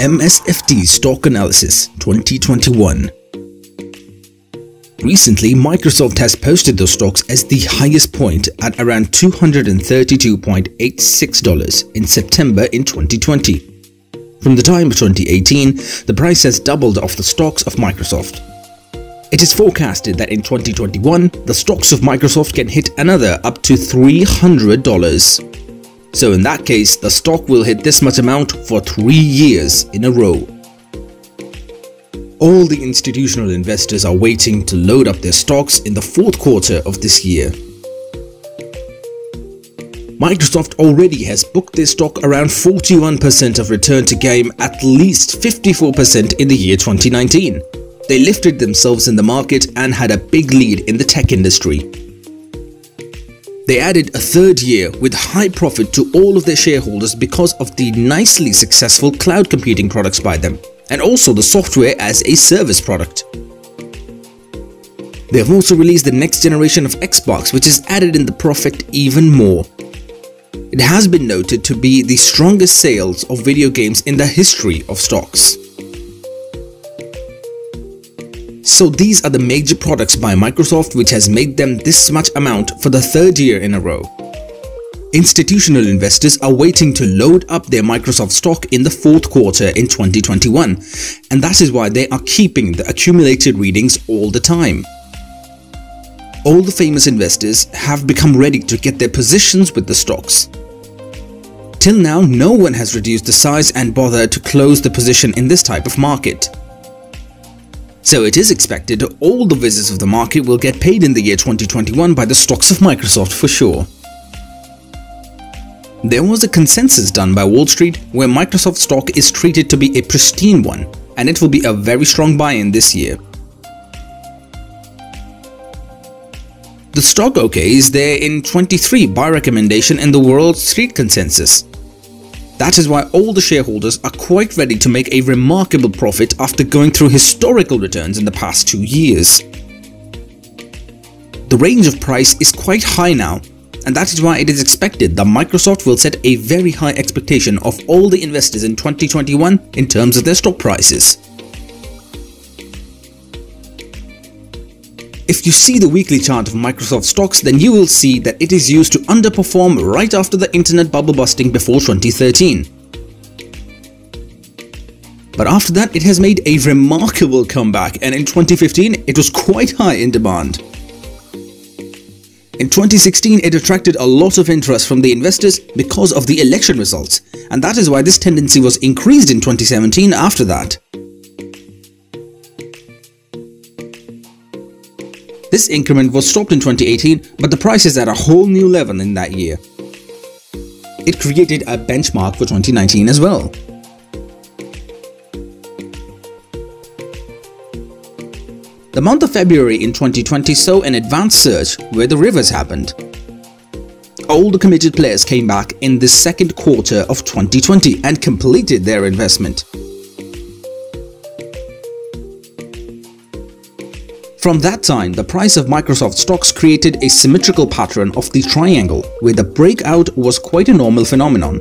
MSFT Stock Analysis 2021 Recently, Microsoft has posted those stocks as the highest point at around $232.86 in September in 2020. From the time of 2018, the price has doubled off the stocks of Microsoft. It is forecasted that in 2021, the stocks of Microsoft can hit another up to $300. So in that case, the stock will hit this much amount for 3 years in a row all the institutional investors are waiting to load up their stocks in the fourth quarter of this year. Microsoft already has booked their stock around 41% of return to game at least 54% in the year 2019. They lifted themselves in the market and had a big lead in the tech industry. They added a third year with high profit to all of their shareholders because of the nicely successful cloud computing products by them and also the software as a service product. They have also released the next generation of Xbox which has added in the profit even more. It has been noted to be the strongest sales of video games in the history of stocks. So these are the major products by Microsoft which has made them this much amount for the third year in a row. Institutional investors are waiting to load up their Microsoft stock in the fourth quarter in 2021 and that is why they are keeping the accumulated readings all the time. All the famous investors have become ready to get their positions with the stocks. Till now, no one has reduced the size and bothered to close the position in this type of market. So it is expected all the visits of the market will get paid in the year 2021 by the stocks of Microsoft for sure. There was a consensus done by Wall Street where Microsoft stock is treated to be a pristine one and it will be a very strong buy-in this year. The stock OK is there in 23 buy recommendation in the Wall Street consensus. That is why all the shareholders are quite ready to make a remarkable profit after going through historical returns in the past two years. The range of price is quite high now and that is why it is expected that Microsoft will set a very high expectation of all the investors in 2021 in terms of their stock prices. If you see the weekly chart of Microsoft stocks then you will see that it is used to underperform right after the internet bubble busting before 2013. But after that it has made a remarkable comeback and in 2015 it was quite high in demand. In 2016, it attracted a lot of interest from the investors because of the election results, and that is why this tendency was increased in 2017 after that. This increment was stopped in 2018, but the price is at a whole new level in that year. It created a benchmark for 2019 as well. The month of February in 2020 saw an advanced surge where the rivers happened. All the committed players came back in the second quarter of 2020 and completed their investment. From that time, the price of Microsoft stocks created a symmetrical pattern of the triangle where the breakout was quite a normal phenomenon.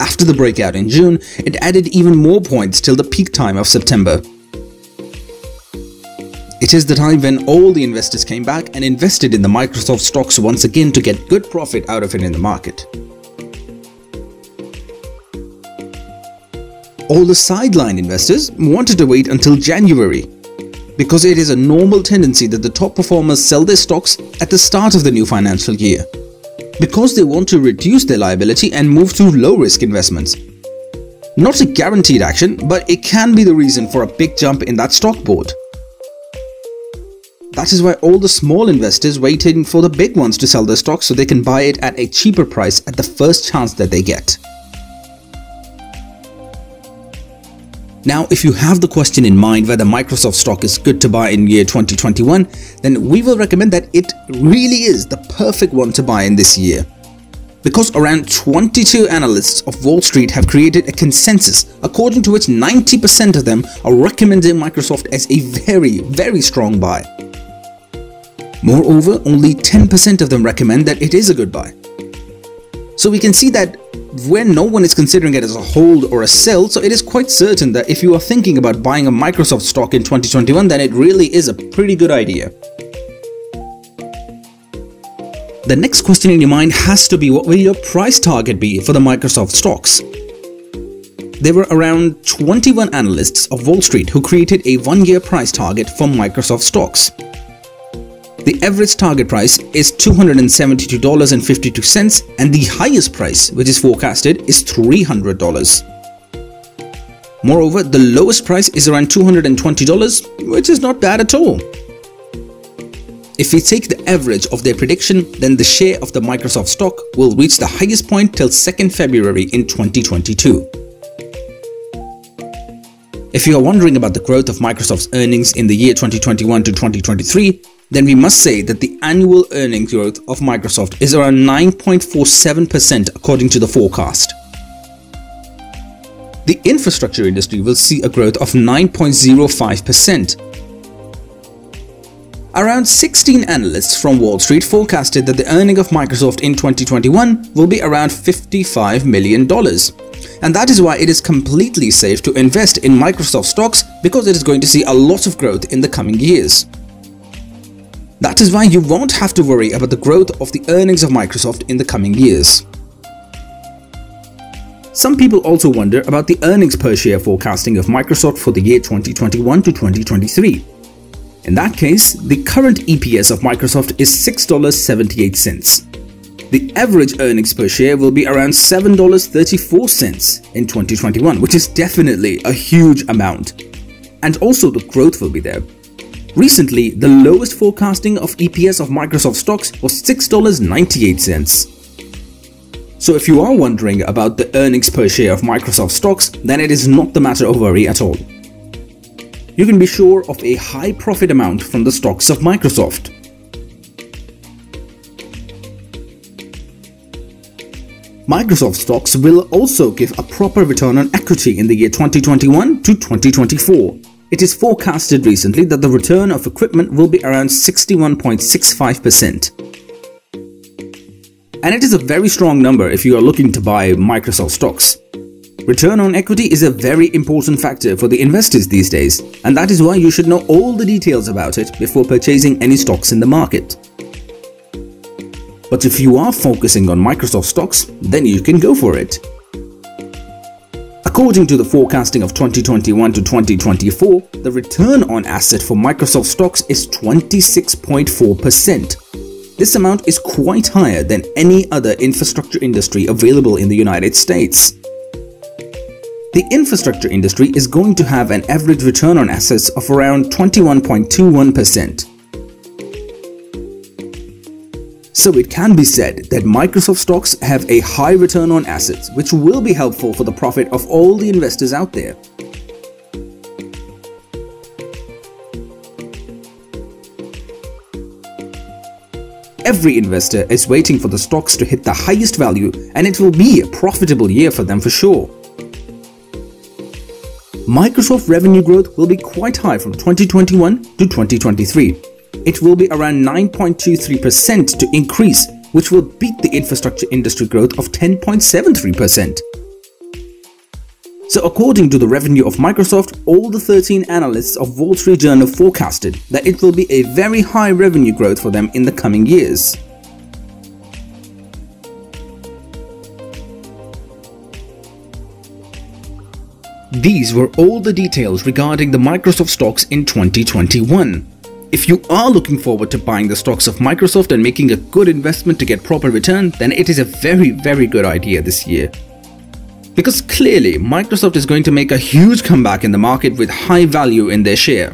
After the breakout in June, it added even more points till the peak time of September. It is the time when all the investors came back and invested in the Microsoft stocks once again to get good profit out of it in the market. All the sideline investors wanted to wait until January because it is a normal tendency that the top performers sell their stocks at the start of the new financial year because they want to reduce their liability and move to low-risk investments. Not a guaranteed action, but it can be the reason for a big jump in that stock board. That is why all the small investors waiting for the big ones to sell their stock so they can buy it at a cheaper price at the first chance that they get. Now, if you have the question in mind whether Microsoft stock is good to buy in year 2021, then we will recommend that it really is the perfect one to buy in this year. Because around 22 analysts of Wall Street have created a consensus according to which 90% of them are recommending Microsoft as a very, very strong buy. Moreover, only 10% of them recommend that it is a good buy. So we can see that when no one is considering it as a hold or a sell, so it is quite certain that if you are thinking about buying a Microsoft stock in 2021, then it really is a pretty good idea. The next question in your mind has to be what will your price target be for the Microsoft stocks? There were around 21 analysts of Wall Street who created a one-year price target for Microsoft stocks. The average target price is $272.52 and the highest price which is forecasted is $300. Moreover, the lowest price is around $220 which is not bad at all. If we take the average of their prediction, then the share of the Microsoft stock will reach the highest point till 2nd February in 2022. If you are wondering about the growth of Microsoft's earnings in the year 2021 to 2023, then we must say that the annual earnings growth of Microsoft is around 9.47% according to the forecast. The infrastructure industry will see a growth of 9.05%, Around 16 analysts from Wall Street forecasted that the earning of Microsoft in 2021 will be around $55 million. And that is why it is completely safe to invest in Microsoft stocks because it is going to see a lot of growth in the coming years. That is why you won't have to worry about the growth of the earnings of Microsoft in the coming years. Some people also wonder about the earnings per share forecasting of Microsoft for the year 2021 to 2023. In that case, the current EPS of Microsoft is $6.78. The average earnings per share will be around $7.34 in 2021, which is definitely a huge amount. And also the growth will be there. Recently, the lowest forecasting of EPS of Microsoft stocks was $6.98. So if you are wondering about the earnings per share of Microsoft stocks, then it is not the matter of worry at all you can be sure of a high profit amount from the stocks of Microsoft. Microsoft stocks will also give a proper return on equity in the year 2021 to 2024. It is forecasted recently that the return of equipment will be around 61.65%. And it is a very strong number if you are looking to buy Microsoft stocks. Return on equity is a very important factor for the investors these days, and that is why you should know all the details about it before purchasing any stocks in the market. But if you are focusing on Microsoft stocks, then you can go for it. According to the forecasting of 2021 to 2024, the return on asset for Microsoft stocks is 26.4%. This amount is quite higher than any other infrastructure industry available in the United States. The infrastructure industry is going to have an average return on assets of around 21.21%. So it can be said that Microsoft stocks have a high return on assets which will be helpful for the profit of all the investors out there. Every investor is waiting for the stocks to hit the highest value and it will be a profitable year for them for sure. Microsoft revenue growth will be quite high from 2021 to 2023. It will be around 9.23% to increase, which will beat the infrastructure industry growth of 10.73%. So according to the revenue of Microsoft, all the 13 analysts of Wall Street Journal forecasted that it will be a very high revenue growth for them in the coming years. These were all the details regarding the Microsoft stocks in 2021. If you are looking forward to buying the stocks of Microsoft and making a good investment to get proper return, then it is a very very good idea this year. Because clearly, Microsoft is going to make a huge comeback in the market with high value in their share.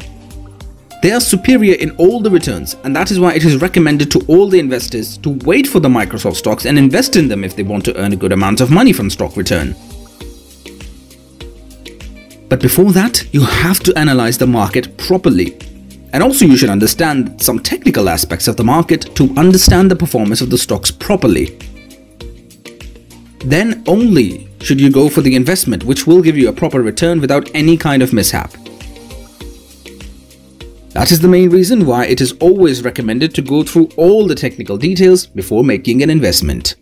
They are superior in all the returns and that is why it is recommended to all the investors to wait for the Microsoft stocks and invest in them if they want to earn a good amount of money from stock return. But before that, you have to analyze the market properly. And also you should understand some technical aspects of the market to understand the performance of the stocks properly. Then only should you go for the investment which will give you a proper return without any kind of mishap. That is the main reason why it is always recommended to go through all the technical details before making an investment.